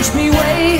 push me way